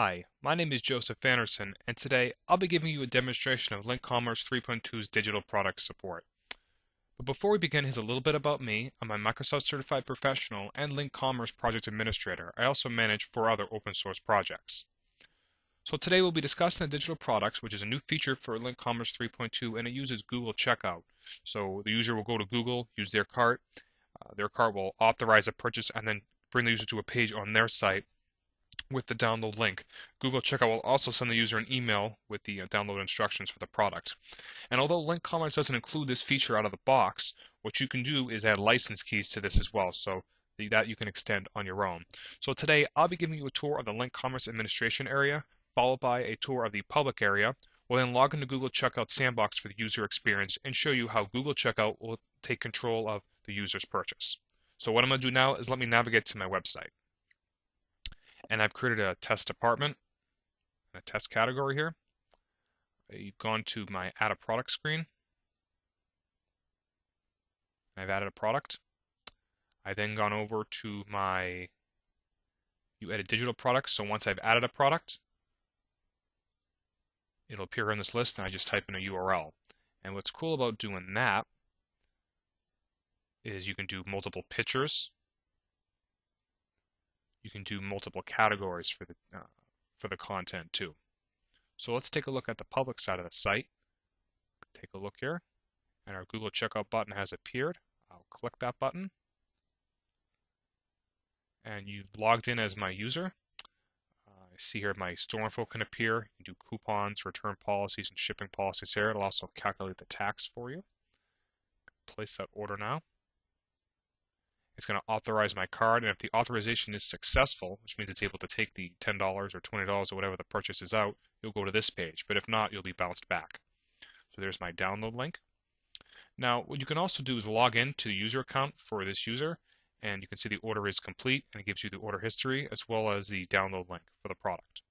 Hi, my name is Joseph Anderson, and today I'll be giving you a demonstration of LinqCommerce 3.2's digital product support. But before we begin, here's a little bit about me. I'm a Microsoft Certified Professional and LinqCommerce Project Administrator. I also manage four other open source projects. So today we'll be discussing the digital products, which is a new feature for LinqCommerce 3.2, and it uses Google Checkout. So the user will go to Google, use their cart, uh, their cart will authorize a purchase, and then bring the user to a page on their site with the download link. Google Checkout will also send the user an email with the uh, download instructions for the product. And although LinqCommerce doesn't include this feature out of the box, what you can do is add license keys to this as well. So that you can extend on your own. So today I'll be giving you a tour of the LinqCommerce administration area, followed by a tour of the public area. We'll then log into Google Checkout Sandbox for the user experience and show you how Google Checkout will take control of the user's purchase. So what I'm going to do now is let me navigate to my website and I've created a test department, a test category here. You've gone to my add a product screen. I've added a product. I've then gone over to my you edit digital products. So once I've added a product, it'll appear on this list and I just type in a URL. And what's cool about doing that is you can do multiple pictures you can do multiple categories for the uh, for the content too. So let's take a look at the public side of the site. Take a look here, and our Google Checkout button has appeared. I'll click that button, and you've logged in as my user. I see here my store info can appear. You can do coupons, return policies, and shipping policies here. It'll also calculate the tax for you. Place that order now. It's going to authorize my card, and if the authorization is successful, which means it's able to take the $10 or $20 or whatever the purchase is out, you'll go to this page. But if not, you'll be bounced back. So there's my download link. Now, what you can also do is log in to the user account for this user, and you can see the order is complete, and it gives you the order history as well as the download link for the product.